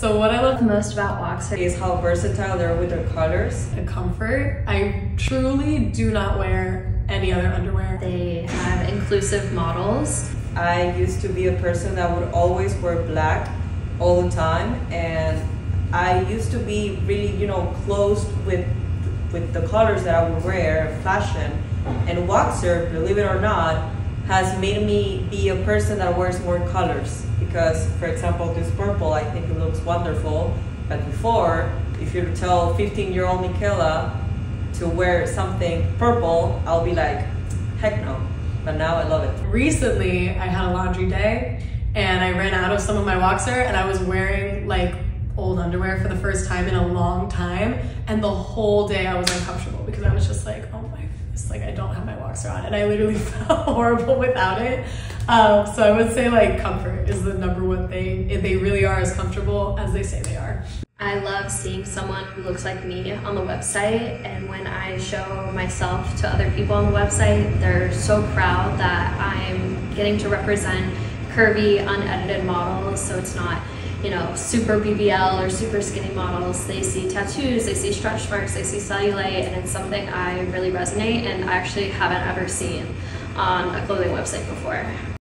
So what I love most about Woxer is how versatile they are with their colors. The comfort. I truly do not wear any other underwear. They have inclusive models. I used to be a person that would always wear black all the time and I used to be really, you know, close with with the colors that I would wear, fashion. And Woxer, believe it or not, has made me be a person that wears more colors. Because, for example, this purple, I think it looks wonderful. But before, if you tell 15 year old Michaela to wear something purple, I'll be like, heck no. But now I love it. Recently, I had a laundry day and I ran out of some of my Woxer and I was wearing like old underwear for the first time in a long time and the whole day I was uncomfortable because I was just like oh my like I don't have my Woxer on and I literally felt horrible without it. Um, so I would say like comfort is the number one thing. They really are as comfortable as they say they are. I love seeing someone who looks like me on the website and when I show myself to other people on the website they're so proud that I'm getting to represent curvy unedited models so it's not you know, super BBL or super skinny models, they see tattoos, they see stretch marks, they see cellulite, and it's something I really resonate and I actually haven't ever seen on a clothing website before.